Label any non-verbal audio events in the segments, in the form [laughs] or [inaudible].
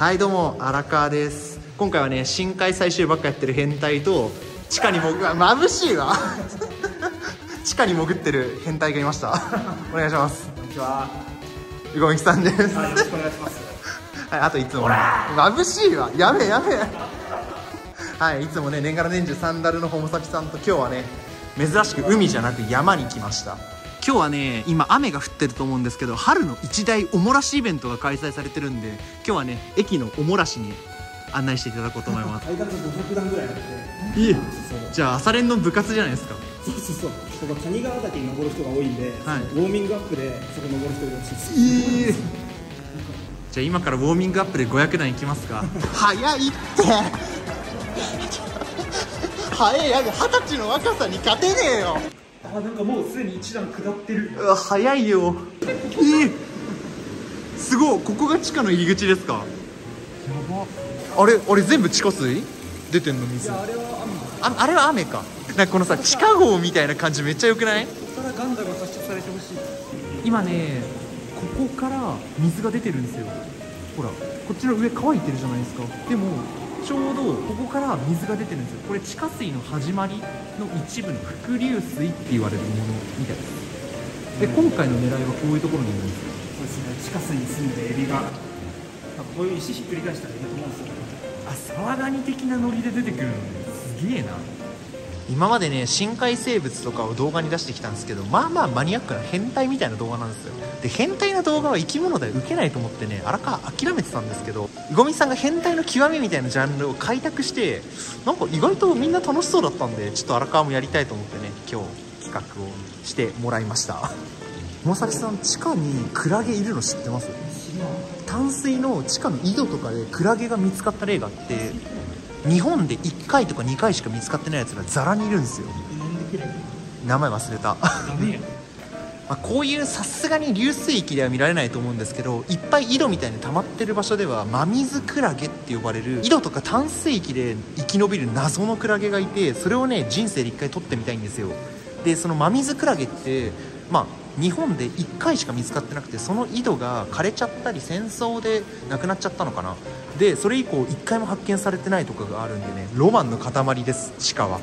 はいどうも荒川です。今回はね深海最終ばっかやってる変態と地下に潜る眩しいわ [laughs] 地下に潜ってる変態がいました。[laughs] お願いします。こんにちは。うごみきさんです。あよろしくお願いします。[laughs] はい、あといつも。ね眩しいわ。やべえやべえ。はいいつもね年がら年中サンダルのホモサピさんと今日はね珍しく海じゃなく山に来ました今日はね今雨が降ってると思うんですけど春の一大おもらしイベントが開催されてるんで今日はね駅のおもらしに案内していただこうと思います。相変わらず500段ぐらいあって。いじゃあ朝練の部活じゃないですか。そうそうそう。ここ谷川岳に登る人が多いんで、はい。ウォーミングアップでそこ登る人いるらしいです。ええ。じゃあ今からウォーミングアップで500段いきますか。早いって。早い。や二十歳の若さに勝てねえよあなんかもうすでに一段下ってる。うわ早いよ。ええすごい。ここが地下の入り口ですか？あれあれ全部地下水？出てんの水。ああれはああれは雨か。なんかこのさ地下壕みたいな感じめっちゃよくない？ガンダが発射されてほしい。今ねここから水が出てるんですよ。ほらこっちの上乾いてるじゃないですか。でもちょうどここから水が出てるんですよこれ地下水の始まりの一部の伏流水って言われるものみたいですで今回の狙いはこういうところにいるんですよそうですね。地下水に住んでエビが。こういう石ひっくり返したらエビと思うんですよ。あサワガニ的なノリで出てくるのねすげえな今までね深海生物とかを動画に出してきたんですけどまあまあマニアックな変態みたいな動画なんですよ。で変態な動画は生き物では受けないと思ってね荒川諦めてたんですけどうごみさんが変態の極みみたいなジャンルを開拓してなんか意外とみんな楽しそうだったんでちょっと荒川もやりたいと思ってね今日企画をしてもらいました。野崎さん。地下にクラゲいるの知ってます淡水の地下の井戸とかでクラゲが見つかった例があって日本で1回とか2回しか見つかってないやつがザラにいるんですよ。名前忘れた。[laughs] まあこういうさすがに流水域では見られないと思うんですけどいっぱい井戸みたいに溜まってる場所では真水クラゲって呼ばれる井戸とか淡水域で生き延びる謎のクラゲがいてそれをね人生で1回取ってみたいんですよでその真水クラゲってまあ日本で1回しか見つかってなくてその井戸が枯れちゃったり戦争でなくなっちゃったのかな。でそれ以降1回も発見されてないとかがあるんでね。ロマンの塊です地下は。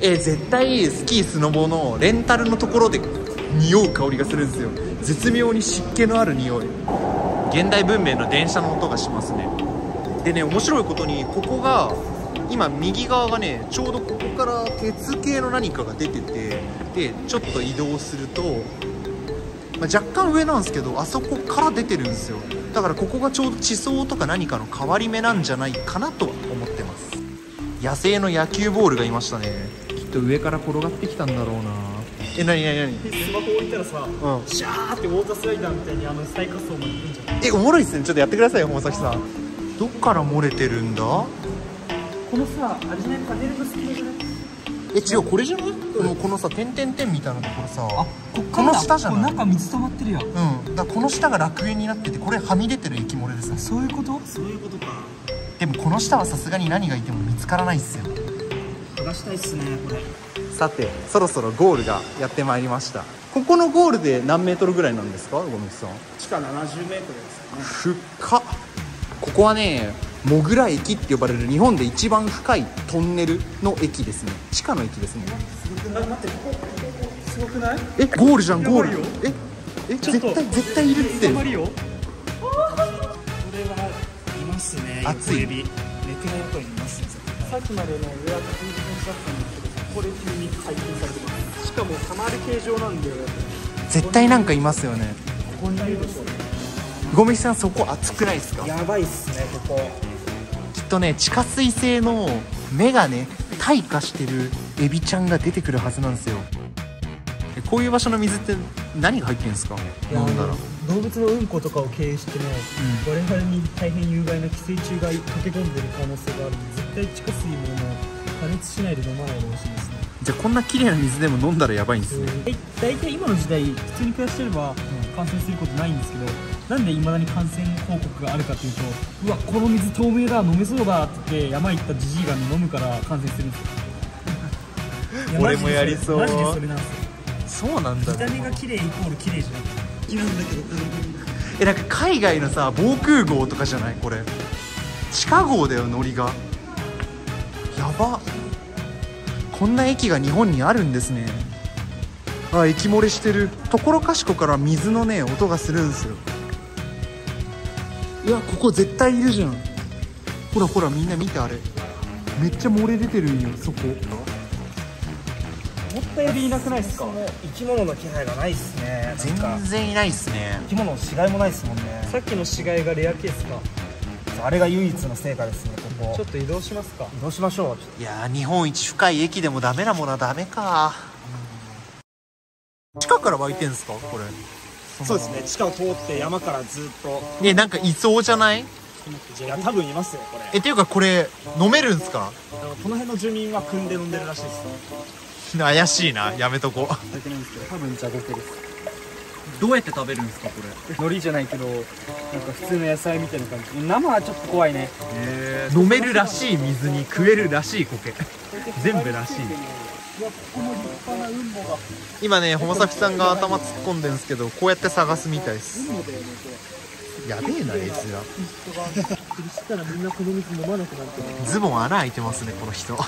えー絶対スキースノボのレンタルのところで匂う香りがするんですよ。絶妙に湿気のある匂い。現代文明の電車の音がしますね。でね面白いことにここが今右側がねちょうどここから鉄系の何かが出ててでちょっと移動すると、まあ若干上なんですけどあそこから出てるんですよ。だからここがちょうど地層とか何かの変わり目なんじゃないかなとは思ってます。野生の野球ボールがいましたね。きっと上から転がってきたんだろうな。えなになになにスマホ置いたらさ、うん。シャーってウォータースライダーみたいにあの最下層まで行くんじゃないえおもろいっすねちょっとやってくださいよ浜崎さんどっから漏れてるんだこのさ、あれじゃないパネルの隙間じゃないえ違うこれじゃない？このこのさ点々点みたいなところさ。ここの下じゃない？なんか水溜まってるやん。うん。だこの下が楽園になっててこれはみ出てる液漏れです。ねそういうこと？そういうことか。でもこの下はさすがに何がいても見つからないっすよ。剥がしたいっすねこれ。さてそろそろゴールがやってまいりました。ここのゴールで何メートルぐらいなんですかごみさん地下70メートルですかね深っここはねモグラ駅って呼ばれる日本で一番深いトンネルの駅ですね。地下の駅ですね。すごくない待ってここここすごくない？えゴールじゃんゴール。ええちょっと。絶対絶対いるって。これはいますね熱い。横エビ。寝てない横にいますねさっきまでの予約禁止だったんですけどこれ急に解禁されてます。しかもたまる形状なんで。絶対なんかいますよね。ここにいるでしごみさんそこ熱くないですか？ょやばいっすねこことね地下水性の目がね退化してるエビちゃんが出てくるはずなんですよ。えこういう場所の水って何が入ってるんですか？飲んだら動物のうんことかを経由してね、我々に大変有害な寄生虫が溶け込んでる可能性があるんで絶対地下水ももう加熱しないで飲まないでほしいですね。じゃあこんな綺麗な水でも飲んだらやばいんですね。大体今の時代普通に暮らしてれば感染することないんですけどなんでいまだに感染報告があるかというとうわこの水透明だ飲めそうだって言って山行ったじじいが飲むから感染するんですよ。[laughs] い俺もやりそう。マジでそれなんですよ。そうなんだ見た目が綺麗イコール綺麗じゃない好きなん。だけどえなんか海外のさ防空壕とかじゃない？これ。地下号だよノリが。やば。こんな駅が日本にあるんですね。あ駅漏れしてる。ところかしこから水のね音がするんですよいやここ絶対いるじゃん。ほらほらみんな見てあれ。めっちゃ漏れ出てるんよそこ。思ったよりいなくないですか？生き物の気配がないっすね。全然いないっすね。生き物の死骸もないっすもんね。さっきの死骸がレアケースか。あれが唯一の成果ですねここ。ちょっと移動しますか。どうしましょう。いやー日本一深い駅でもダメなものはダメか。地下から湧いてんすか？これ。とそうですね。地下を通って山からずっと。ねなんかいそうじゃない？いや多分いますよこれ。えっていうかこれ飲めるんすか？この辺の住民は汲んで飲んでるらしいです。怪しいな。やめとこだけなんですけど多分じゃごけですどうやって食べるんですかこれ？海苔じゃないけどなんか普通の野菜みたいな感じ。生はちょっと怖いね。飲めるらしい水に食えるらしい苔 [laughs] 全部らしいいやここも立派な雲母が今ねホモサフさんが頭突っ込んでるんですけどこうやって探すみたいです。雲母だよねこやべえな絵面れ人が。びっくりしたらみんなこの水飲まなくなってるズボン穴開いてますねこの人。[laughs]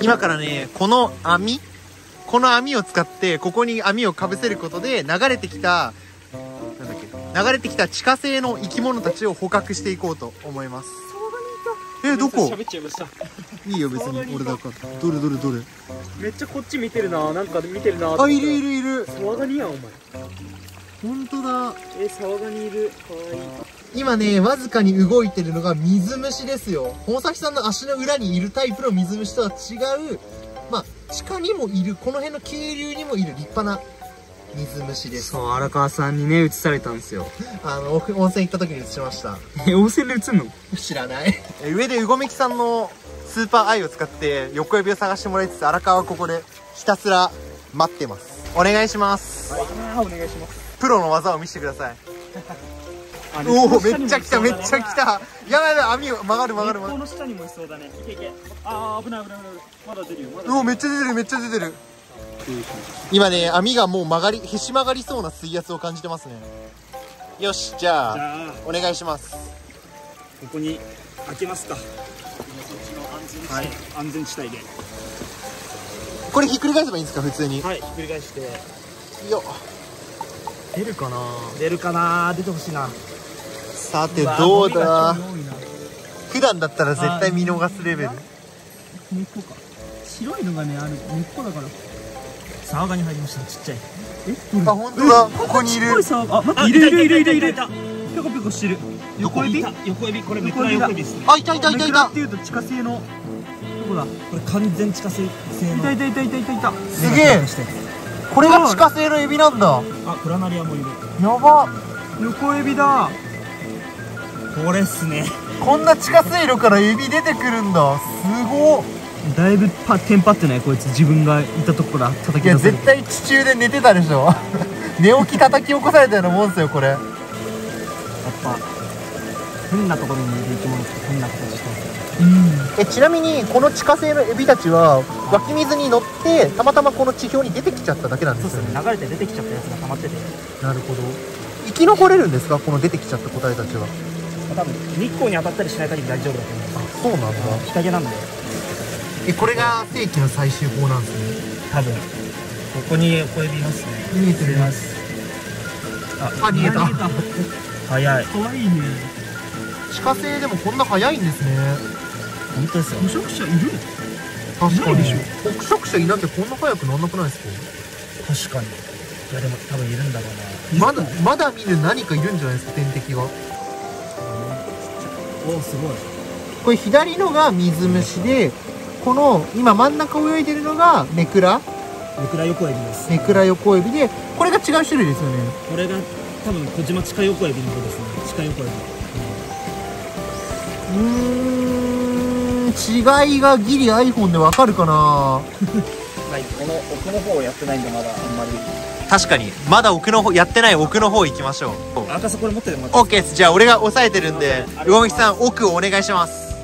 今からねこの網この網を使ってここに網をかぶせることで流れてきたなんだっけ流れてきた地下性の生き物たちを捕獲していこうと思います。えどこ？喋っちゃいましたいいよ別に俺だから。どれどれどれ。めっちゃこっち見てるな。なんか見てるな。あいるいるいる。サワガニやんお前。本当だ。えサワガニいる。かわいい。今ねわずかに動いてるのが水虫ですよ。本崎さんの足の裏にいるタイプの水虫とは違う。まあ地下にもいる。この辺の渓流にもいる。立派な水虫です。そう荒川さんにね移されたんですよ。[laughs] あの奥温泉行った時に移しました。え温泉で移んの？知らない。上でうごめきさんのスーパーアイを使って横指を探してもらいつつ荒川はここでひたすら待ってます。お願いします。あお願いします。プロの技を見せてください。あおおめっちゃ来ためっちゃ来た。やばいやばい網を曲がる曲がる曲がる。日光の下にもいそうだね。いけいけ。あー危ない危ない危ない。まだ出るよまだうおめっちゃ出てるめっちゃ出てる。今ね網がもう曲がりへし曲がりそうな水圧を感じてますね。よしじゃあじゃあお願いします。ここに開けますかはい。安全地帯で。これひっくり返せばいいんですか普通に？はいひっくり返して。よ出るかな？出るかな？出てほしいな。さてどうだ？普段だったら絶対見逃すレベル。根っこか。白いのがねある根っこだから。サワガニ入りましたちっちゃい。えあ本当だ。ここにいる。さあ待っいるいるいるいるいるいたいたいピョコピョコしてる。横指た横エビ？これメクラ横エビですね。あいたいたいたいた。っていうと地下製のどこだこれ完全地下性性の。いたいたいたいたいたい。たすげえ。これが地下製のエビなんだ。あプラナリアもいる。やば。横エビだ。これっすね。こんな地下水路からエビ出てくるんだ。すごっ。だいぶパテンパってないこいつ自分がいたとこから叩いやき出されて絶対地中で寝てたでしょ。[laughs] 寝起き叩き起こされたようなもんですよこれ。やっぱ変なところにいる生き物って変な形してますようんえちなみにこの地下性のエビたちは湧き水に乗ってたまたまこの地表に出てきちゃっただけなんですよね。流れて出てきちゃったやつが溜まってて。なるほど。生き残れるんですか？この出てきちゃった個体たちは。多分日光に当たったりしない限り大丈夫だと思います。そうなんだ。日陰なんで。えこれが正規の採集法なんですね。多分。ここに小エビいますね。見えてます。あ逃げた。早いかわい。いね地下性でもこんな早いんですね。本当ですよ。捕食者いる？確かに。捕食者いなきゃこんな早くなんなくないですか？確かに。いやでも多分いるんだろうまだまだ見ぬ何かいるんじゃないですか天敵が。なおおすごい。これ左のが水虫でこの今真ん中泳いでるのがネクラ。ネクラ横エビです。ネクラ横エビでこれが違う種類ですよね。これが多分小島地下横エビの方ですね。地下横エビうーん違いがギリ iPhone でわかるかな？[laughs] はいこの奥の方をやってないんでまだあんまり。確かに。まだ奥の方やってない奥の方行きましょう。赤さこれ持っててもらって。いい OK です。じゃあ俺が押さえてるんで魚木さん奥お願いします。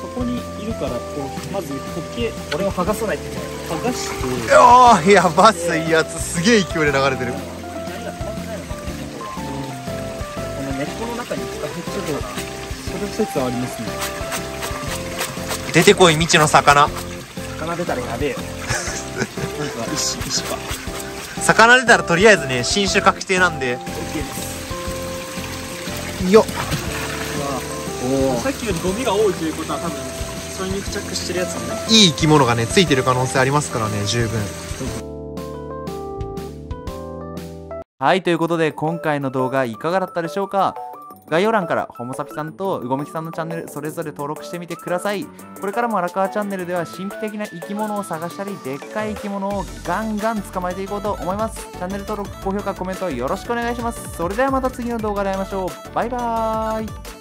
そこにいるからこうまず苔これを剥がさないといけない。剥がして。おーやばっすいやつ。すげえ勢いで流れてるそれ説はありますね。出てこい未知の魚。魚出たらやべえよ。なんか石石か魚出たらとりあえずね新種確定なんで。OK です。よっ。おおさっきよりゴミが多いということは多分それに付着してるやつもね。いい生き物がねついてる可能性ありますからね十分。はい、ということで今回の動画いかがだったでしょうか？概要欄からホモサピさんとうごめきさんのチャンネルそれぞれ登録してみてください。これからも荒川チャンネルでは神秘的な生き物を探したり、でっかい生き物をガンガン捕まえていこうと思います。チャンネル登録、高評価、コメントよろしくお願いします。それではまた次の動画で会いましょう。バイバーイ。